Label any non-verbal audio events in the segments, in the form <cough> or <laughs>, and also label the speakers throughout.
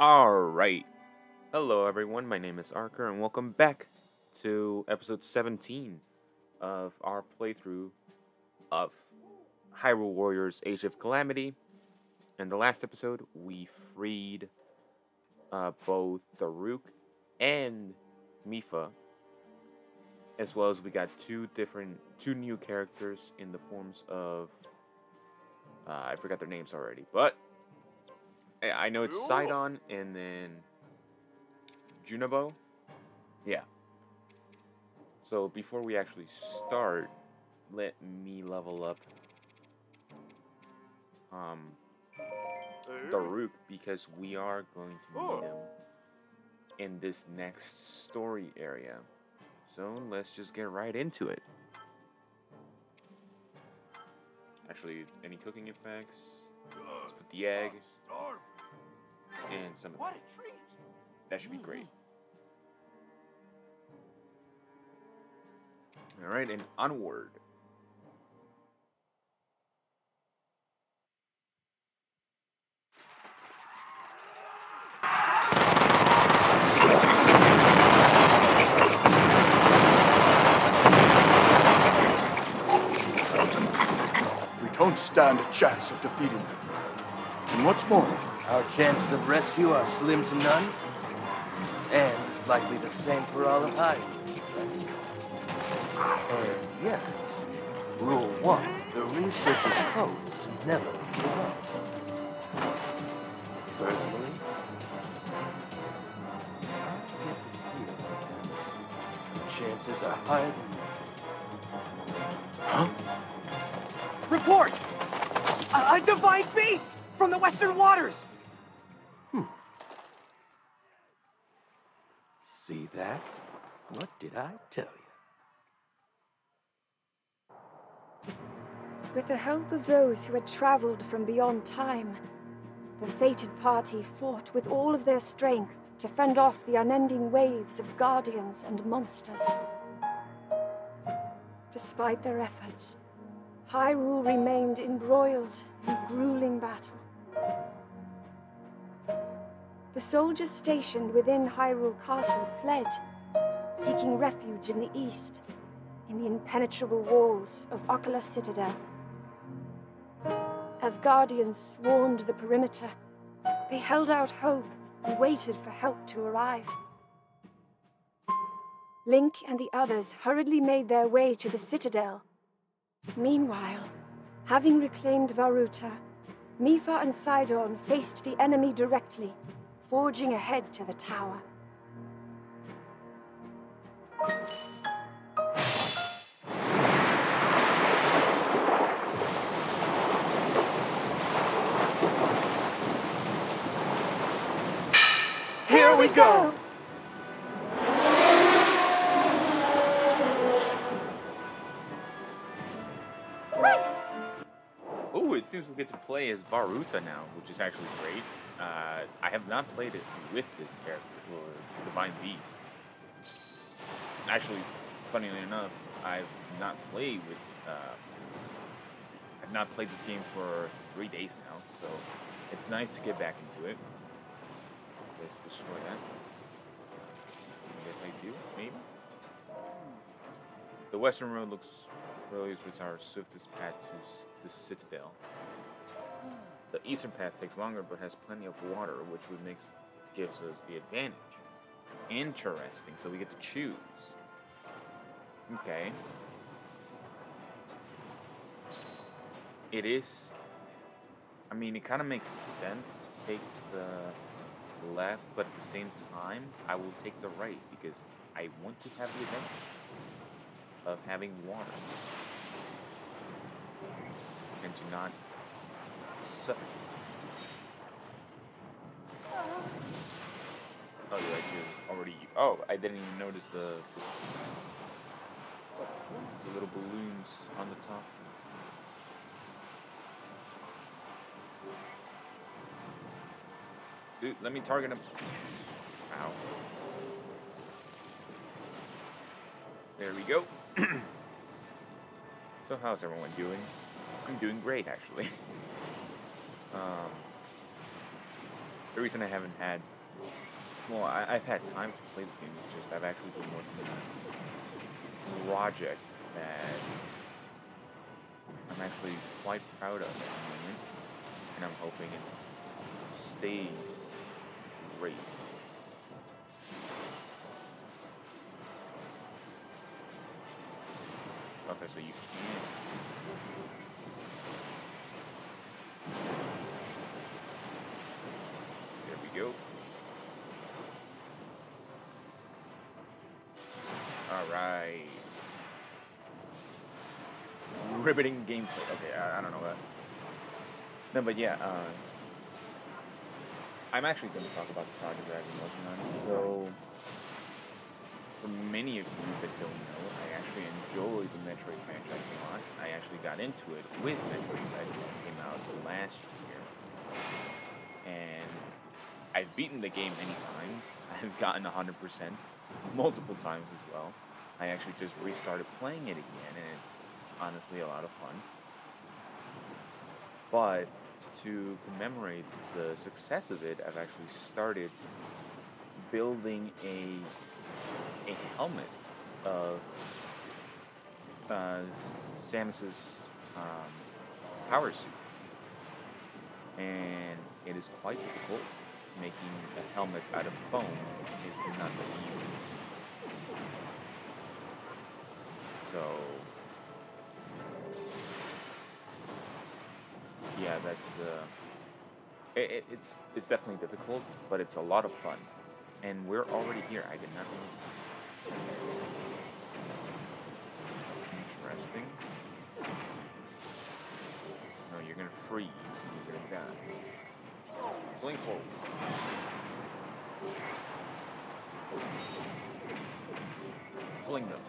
Speaker 1: Alright. Hello, everyone. My name is Arker, and welcome back to episode 17 of our playthrough of Hyrule Warriors Age of Calamity. In the last episode, we freed uh, both Daruk and Mipha, as well as we got two different, two new characters in the forms of. Uh, I forgot their names already, but I- know it's
Speaker 2: Cool.
Speaker 1: Sidon and then Junabo. Yeah. So before we actually start, let me level up um Daruk because we are going to meet him in this next story area. So let's just get right into it. Actually, any cooking effects? Let's put the egg. And some of
Speaker 2: What a treat.
Speaker 1: That should be great. Mm-hmm. All right, and onward.
Speaker 2: We don't stand a chance of defeating them. And what's more,
Speaker 3: Our chances of rescue are slim to none. And it's likely the same for all of Hyrule. And yet, rule one, the researcher's code is to never give up. Personally, I get the feeling the chances are higher than you think. Huh?
Speaker 4: Report! A, a divine beast from the Western Waters!
Speaker 3: See that? What did I tell you?
Speaker 5: With the help of those who had traveled from beyond time, the fated party fought with all of their strength to fend off the unending waves of guardians and monsters. Despite their efforts, Hyrule remained embroiled in a grueling battle. The soldiers stationed within Hyrule Castle fled, seeking refuge in the east, in the impenetrable walls of Akkala Citadel. As guardians swarmed the perimeter, they held out hope and waited for help to arrive. Link and the others hurriedly made their way to the citadel. Meanwhile, having reclaimed Varuta, Mipha and Sidon faced the enemy directly, forging ahead to the tower.
Speaker 4: Here we go!
Speaker 1: Oh, it seems we get to play as Vah Ruta now, which is actually great. Uh, I have not played it with this character, or Divine Beast. Actually, funnily enough, I've not played with. Uh, I've not played this game for three days now, so it's nice to get back into it. Let's destroy that. Guess I do, maybe. The western road looks really is our swiftest path to the citadel. The eastern path takes longer but has plenty of water, which would makes gives us the advantage. Interesting. So we get to choose. Okay. It is. I mean, it kind of makes sense to take the left, but at the same time, I will take the right because I want to have the advantage of having water and to not Oh, you already. Oh, I didn't even notice the the little balloons on the top. Dude, let me target him. Ow. There we go. <clears throat> so how's everyone doing? I'm doing great, actually. <laughs> um, the reason I haven't had, well, I, have had time to play this game. It's just I've actually been working on a project that I'm actually quite proud of at the moment, and I'm hoping it stays great. Okay, so you can't. Alright. Riveting gameplay. Okay, I, I, don't know that. No, but yeah, uh, I'm actually going to talk about the project that working on. So, for many of you that don't know, I actually enjoy the Metroid franchise a lot. I actually got into it with Metroid Dread it came out last year. And I've beaten the game many times. <laughs> I've gotten 100% multiple times as well. I actually just restarted playing it again, and it's honestly a lot of fun. But to commemorate the success of it, I've actually started building a a helmet of uh, Samus's um, power suit, and it is quite difficult. Making a helmet out of foam is not the easiest. So, yeah, that's the. It, it, it's it's definitely difficult, but it's a lot of fun, and we're already here. I did not know. Interesting. No, you're gonna freeze and you're gonna die. Fling forward. Fling them.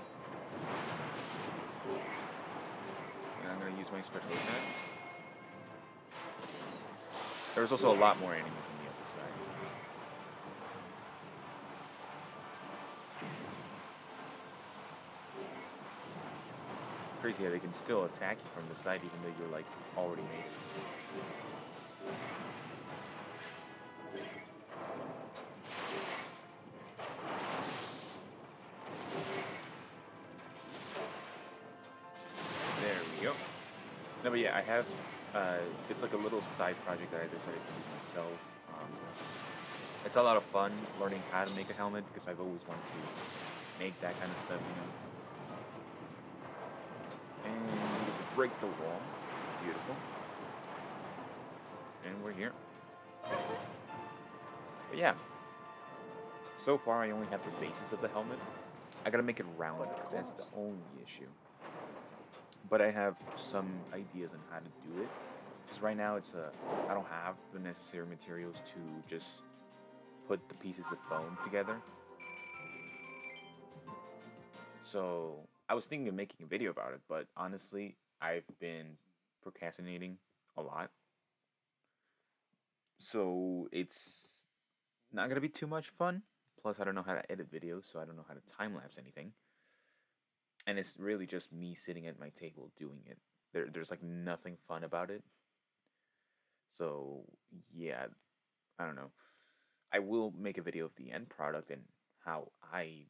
Speaker 1: And I'm gonna use my special attack. There's also a lot more enemies on the other side. Crazy how they can still attack you from the side even though you're like already made it. Have uh, it's like a little side project that I decided to do myself. Um, it's a lot of fun learning how to make a helmet because I've always wanted to make that kind of stuff, you know. And it's a break the wall. Beautiful. And we're here. But yeah. So far, I only have the basis of the helmet. I gotta make it round. That's the only issue but I have some ideas on how to do it. Because right now it's a, I don't have the necessary materials to just put the pieces of foam together. So I was thinking of making a video about it, but honestly, I've been procrastinating a lot. So it's not gonna be too much fun. Plus, I don't know how to edit videos, so I don't know how to time lapse anything and it's really just me sitting at my table doing it. There, there's like nothing fun about it. So yeah, I don't know. I will make a video of the end product and how I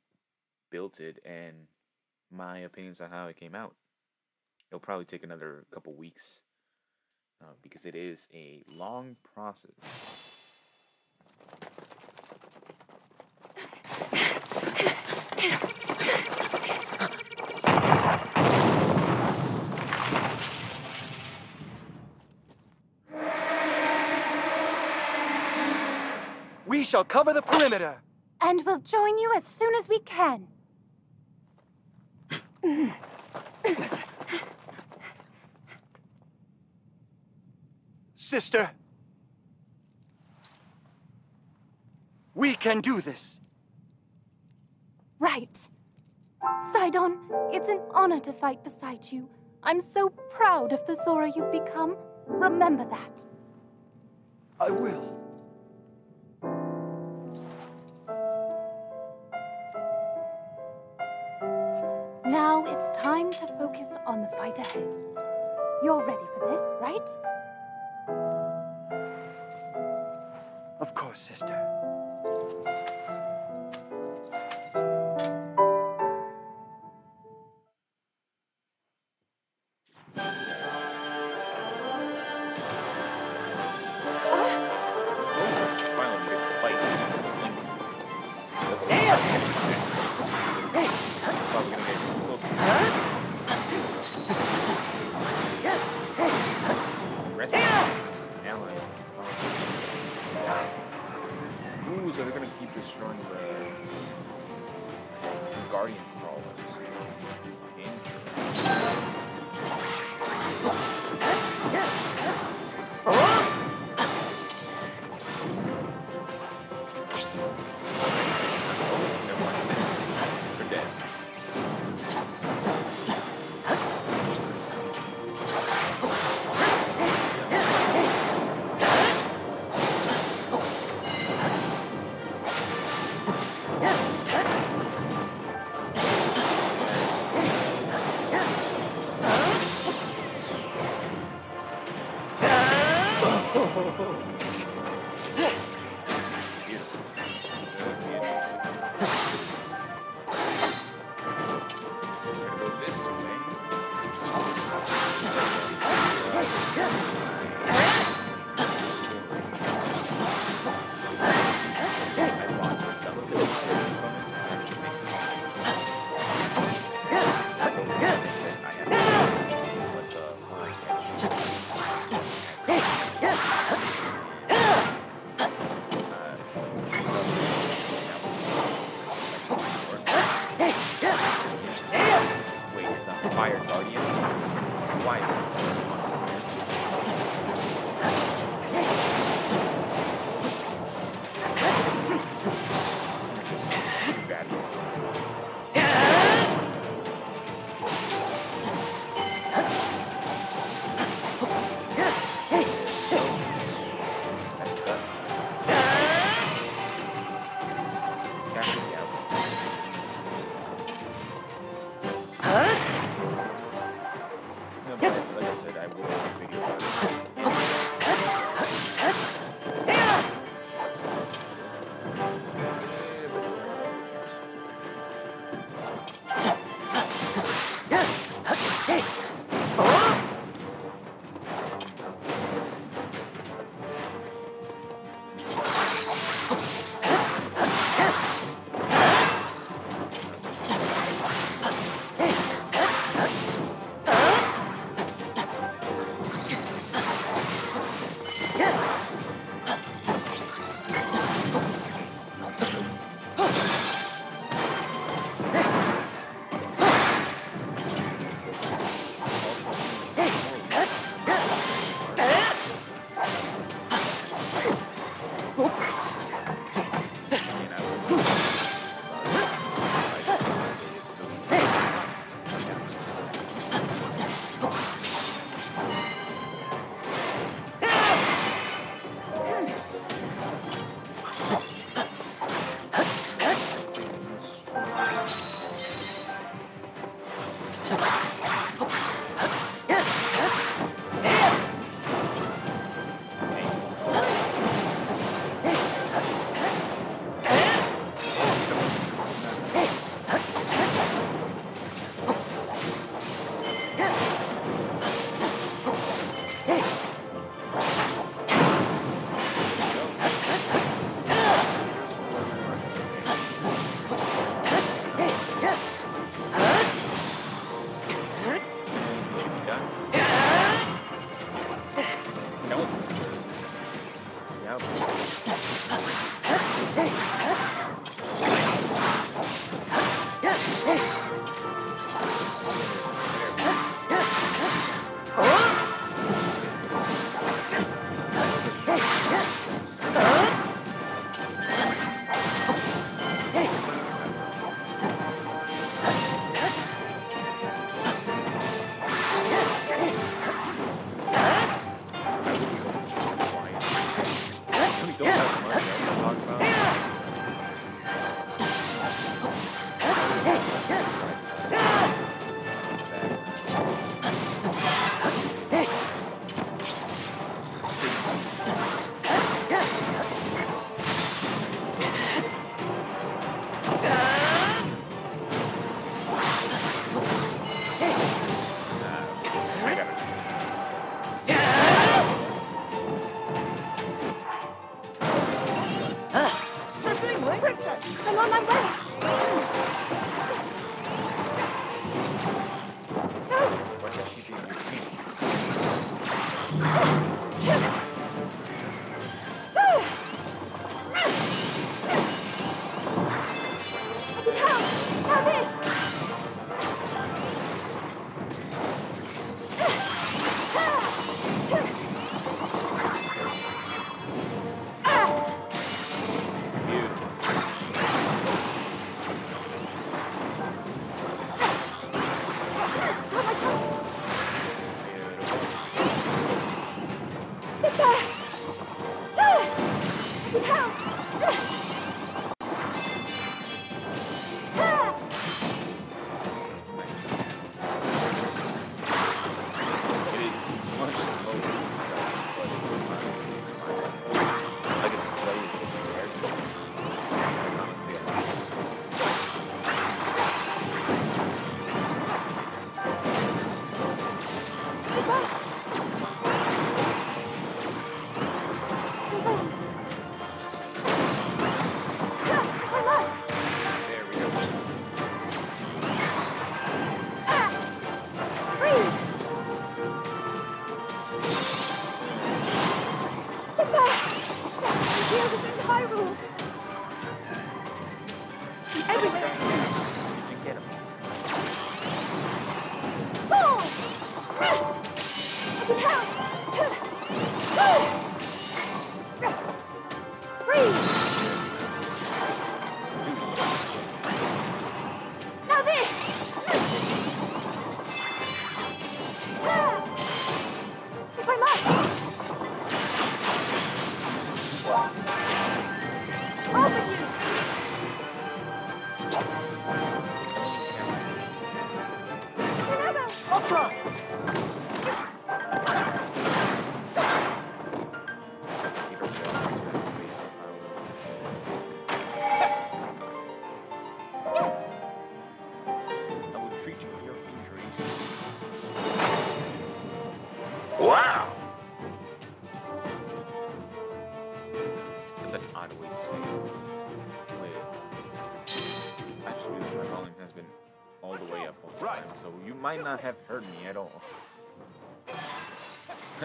Speaker 1: built it and my opinions on how it came out. It'll probably take another couple weeks uh, because it is a long process.
Speaker 3: We shall cover the perimeter.
Speaker 6: And we'll join you as soon as we can.
Speaker 3: Sister. We can do this.
Speaker 6: Right. Sidon, it's an honor to fight beside you. I'm so proud of the Zora you've become. Remember that.
Speaker 3: I will.
Speaker 6: It's time to focus on the fight ahead. You're ready for this, right?
Speaker 3: Of course, sister.
Speaker 1: The guardian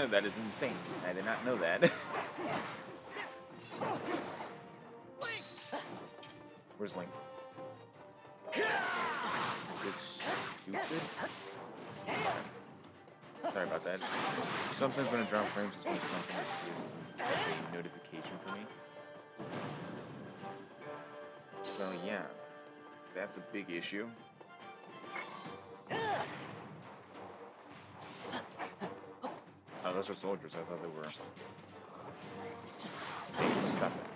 Speaker 1: that is insane. I did not know that. <laughs> Where's Link? This stupid. Sorry about that. Sometimes when I drop frames, it's something appears a notification for me. So yeah, that's a big issue. Those are soldiers. I thought they were. Stop it.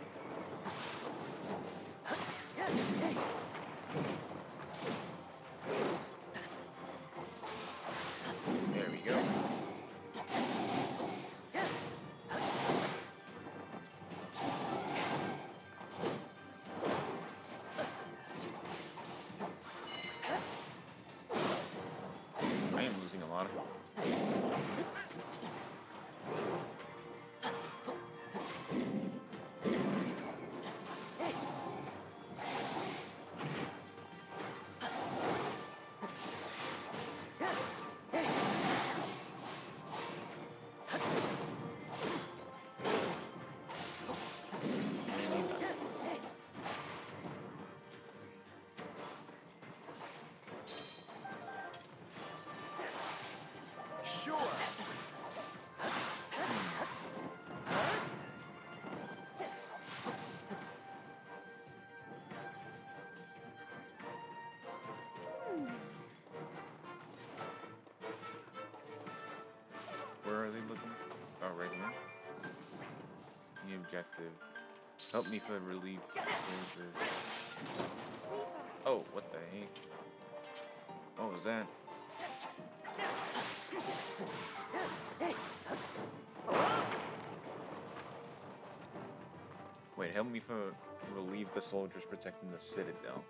Speaker 1: Where are they looking? Oh, right here. The objective. Help me for relief. Oh, what the heck? What was that? Wait, help me for relieve the soldiers protecting the citadel.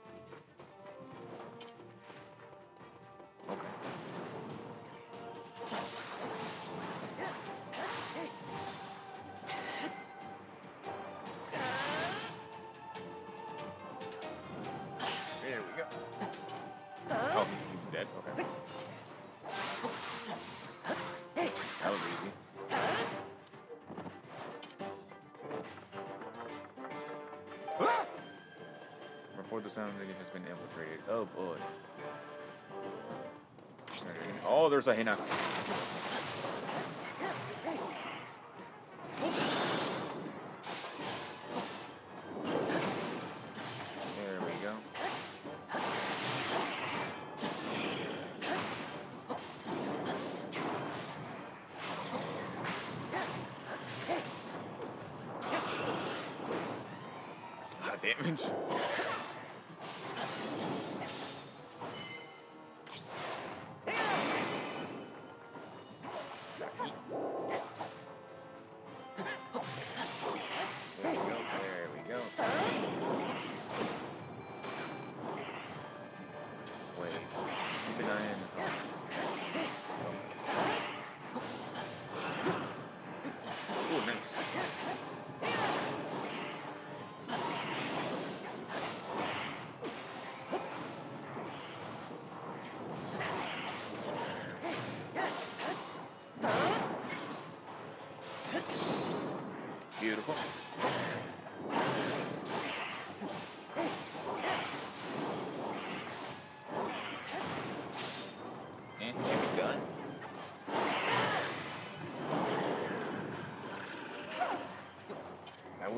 Speaker 1: Oh, there's a Hinox. There we go. That's a lot of damage.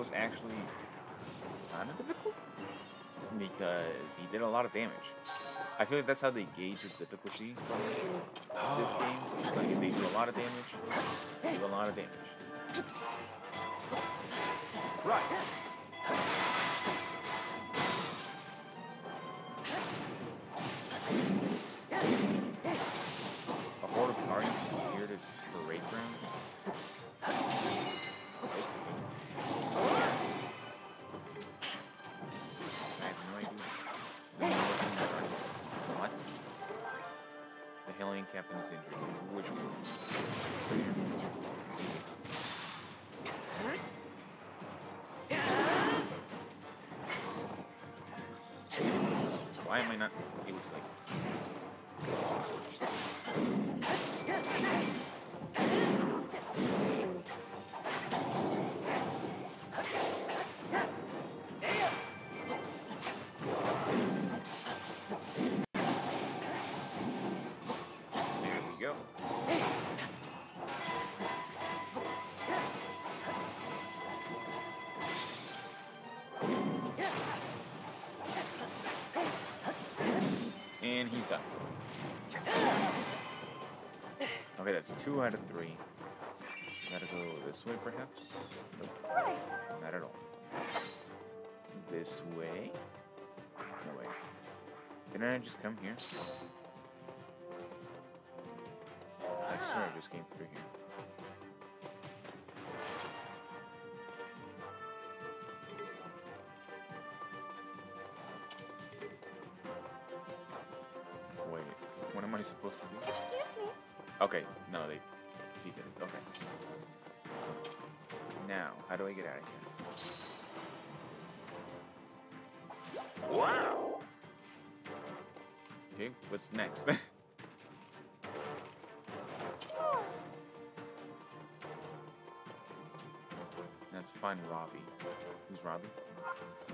Speaker 1: Was actually kind of difficult because he did a lot of damage. I feel like that's how they gauge the difficulty of this game. It's like they do a lot of damage, they do a lot of damage.
Speaker 2: Right.
Speaker 1: I not that's two out of three. Gotta go this way, perhaps? Nope.
Speaker 6: Right.
Speaker 1: Not at all. This way? No way. Didn't I just come here? I swear I just came through here. Wait, what am I supposed to do?
Speaker 6: Excuse me.
Speaker 1: Okay, no, they defeated it. Okay. Now, how do I get out of here? Wow! Okay, what's next? <laughs> Let's find Robbie. Who's Robbie?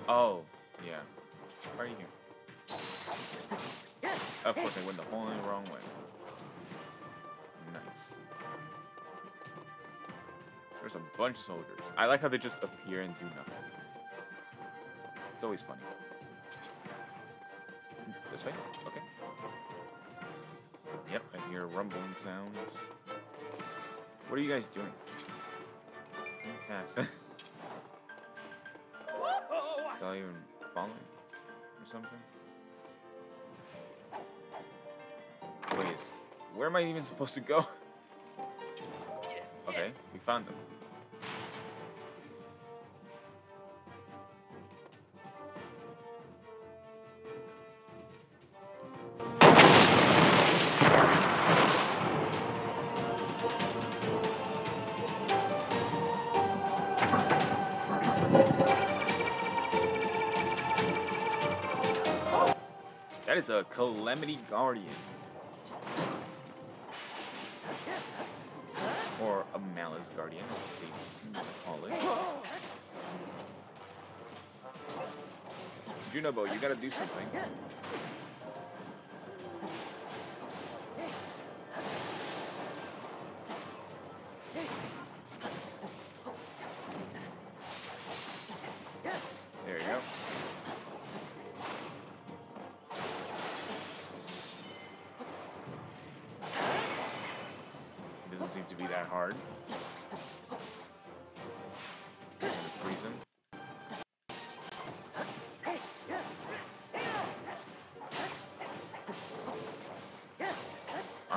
Speaker 1: Oh, yeah. Why are you here? Of course, I went the whole wrong way. There's a bunch of soldiers. I like how they just appear and do nothing. It's always funny. This way? Okay. Yep, I hear rumbling sounds. What are you guys doing? Pass. <laughs> Y'all even following? Or something? Is- where am I even supposed to go? Okay, we found them. That is a Calamity Guardian. Or a Malice Guardian, as call it. Junobo, you gotta do something.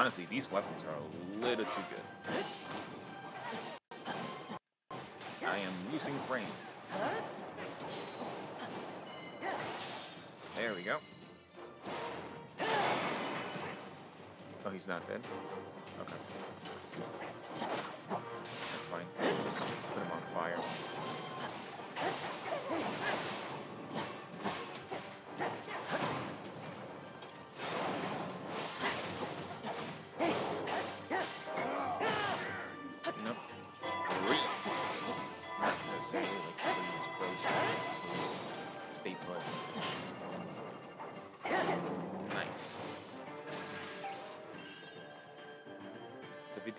Speaker 1: Honestly, these weapons are a little too good. I am losing frame. There we go. Oh, he's not dead? Okay. That's fine. Put him on fire.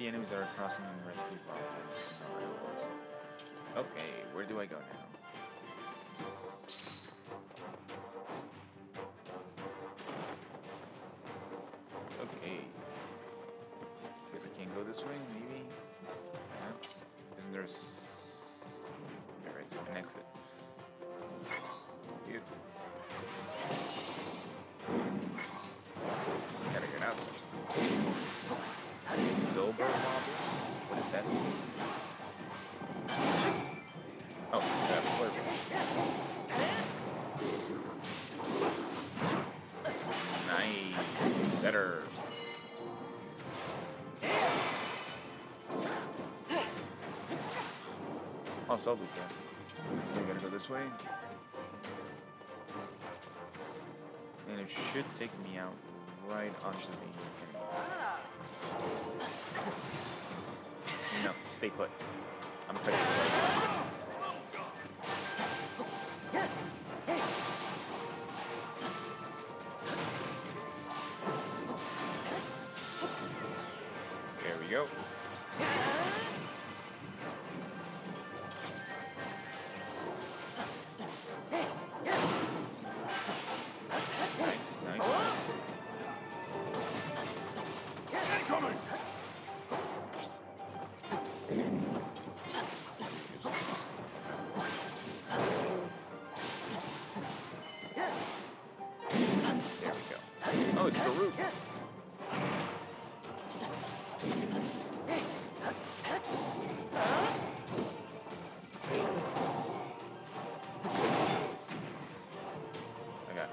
Speaker 1: The enemies that are crossing and Oh, Selby's there. We gotta go this way. And it should take me out right onto the No, stay put. I'm cutting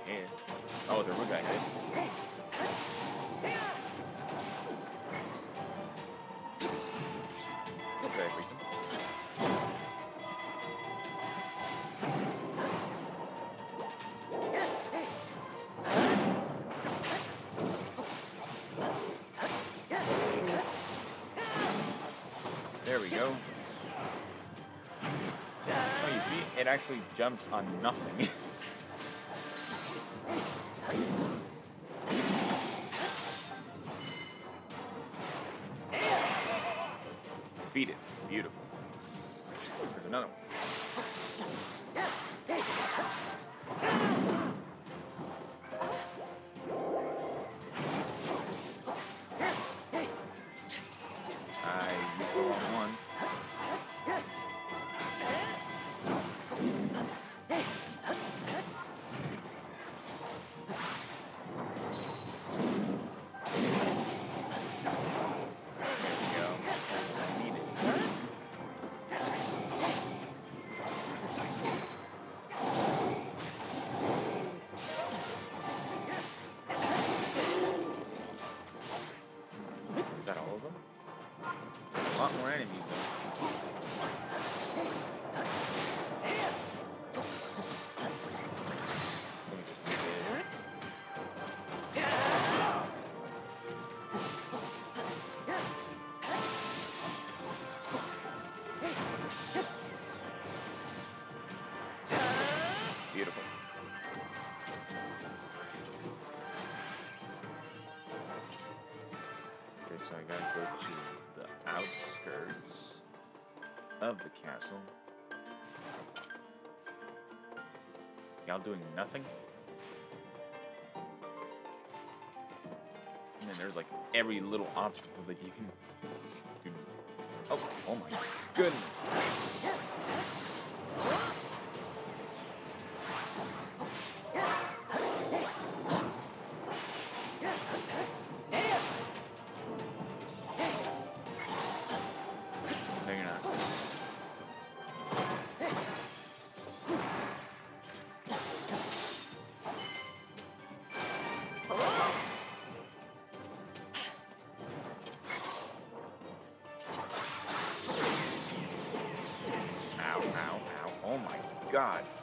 Speaker 1: I got hit. Oh, the hit. Okay, freeze him. There we go. Oh, you see, it actually jumps on nothing. <laughs> lot more enemies though. Of the castle. Y'all doing nothing? And then there's like every little obstacle that you can do. Oh, oh my goodness. God.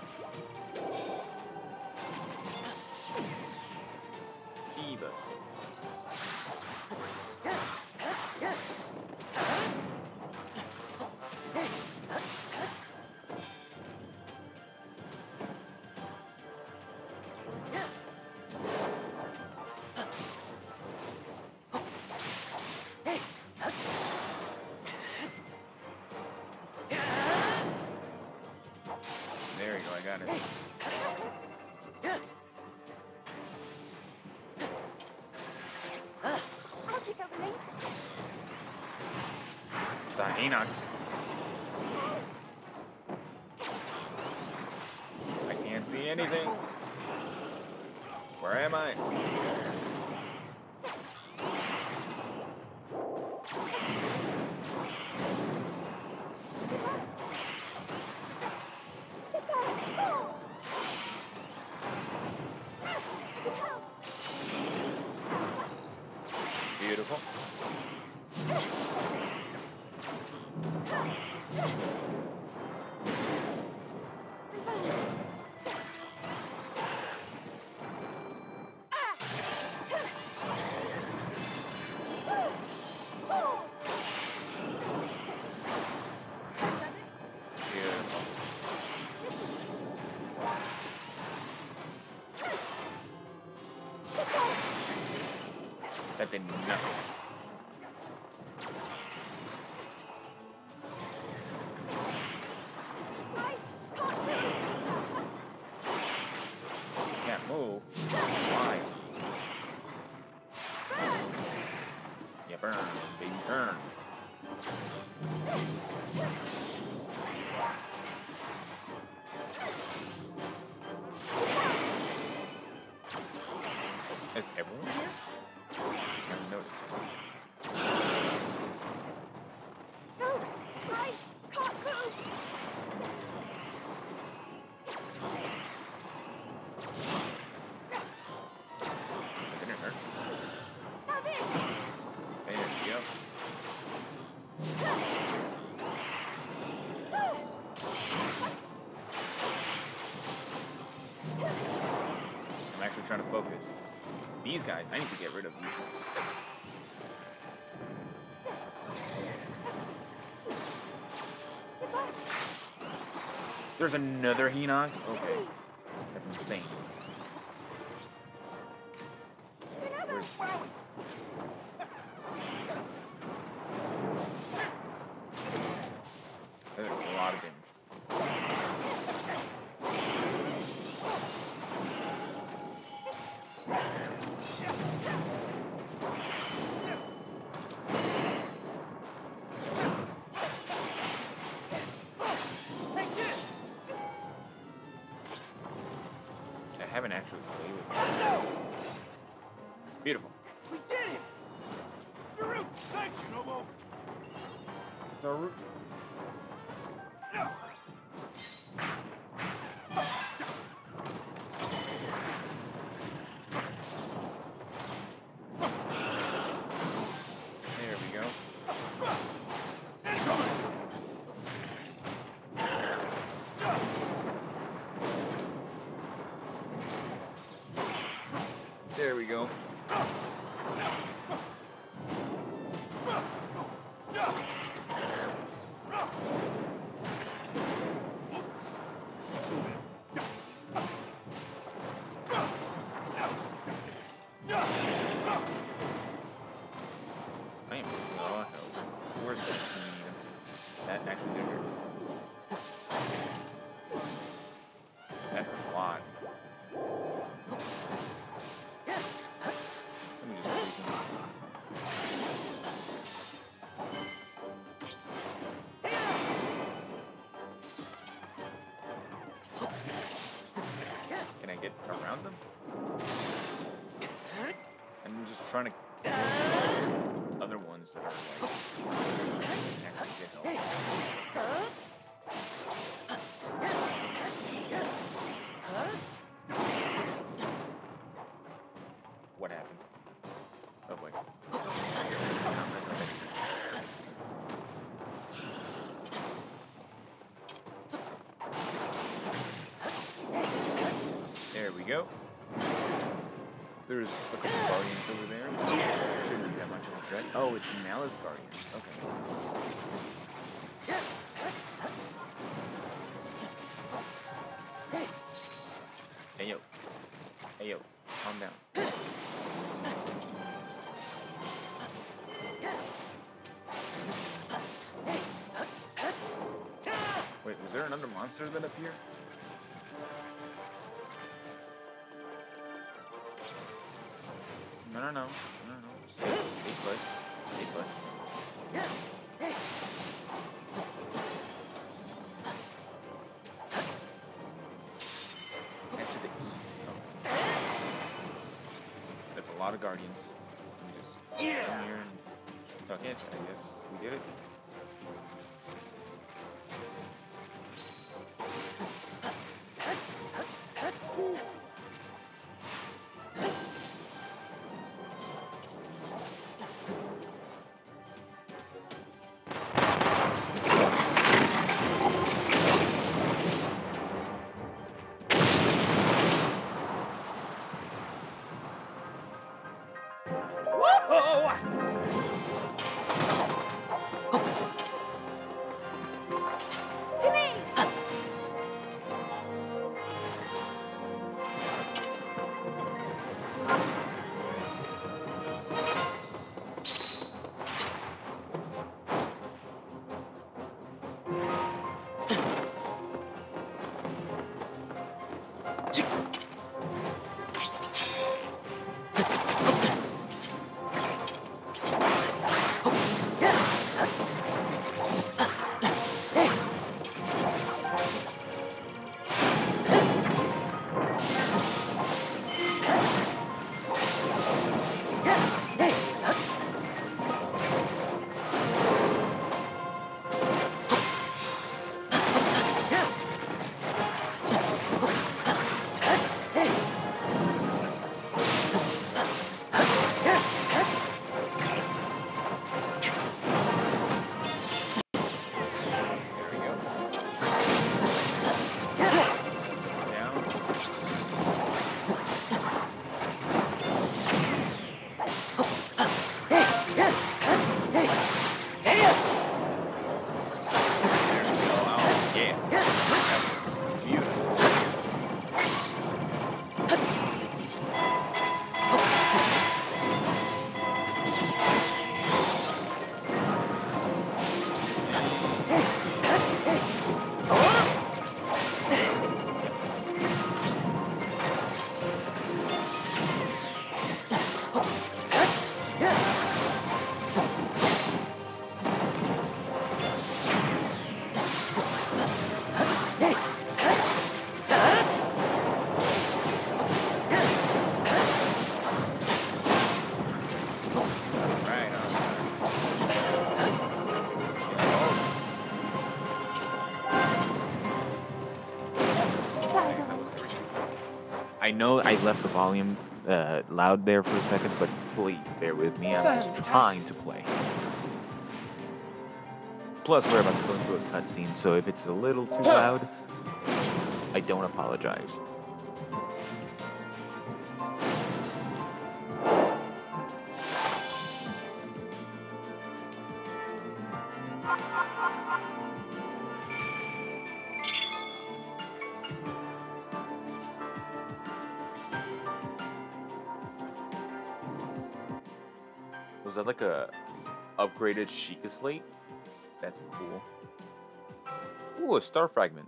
Speaker 1: Enoch. Can't Trying to focus. These guys, I need to get rid of you. There's another Hinox? Okay. That's insane. There we go. There's a couple guardians over there. Shouldn't be that much of a threat. Oh, it's Malice guardians. Okay. Hey yo. Hey yo. Calm down. Wait, was there another monster that appeared? No, no, no, no, no. Stay, stay put. Stay put. Head to the east. Oh. Okay. That's a lot of guardians. Let me just come here and tuck it. I guess we did it. Know I left the volume uh, loud there for a second, but please bear with me. I'm just trying to play. Plus, we're about to go into a cutscene, so if it's a little too loud, I don't apologize. Was that like a upgraded Sheikah slate? That's cool. Ooh, a star fragment.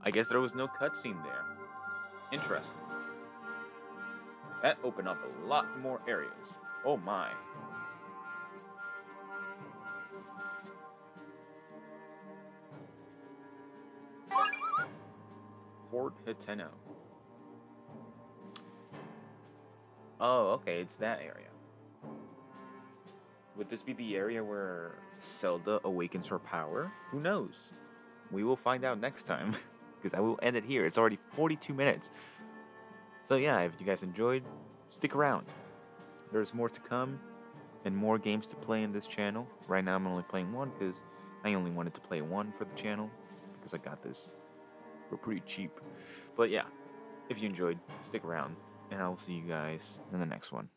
Speaker 1: I guess there was no cutscene there. Interesting. That opened up a lot more areas. Oh my. Fort Hateno. Oh, okay, it's that area. Would this be the area where Zelda awakens her power? Who knows? We will find out next time. <laughs> Because I will end it here. It's already 42 minutes. So yeah, if you guys enjoyed, stick around. There's more to come and more games to play in this channel. Right now I'm only playing one because I only wanted to play one for the channel because I got this for pretty cheap. But yeah, if you enjoyed, stick around and I will see you guys in the next one.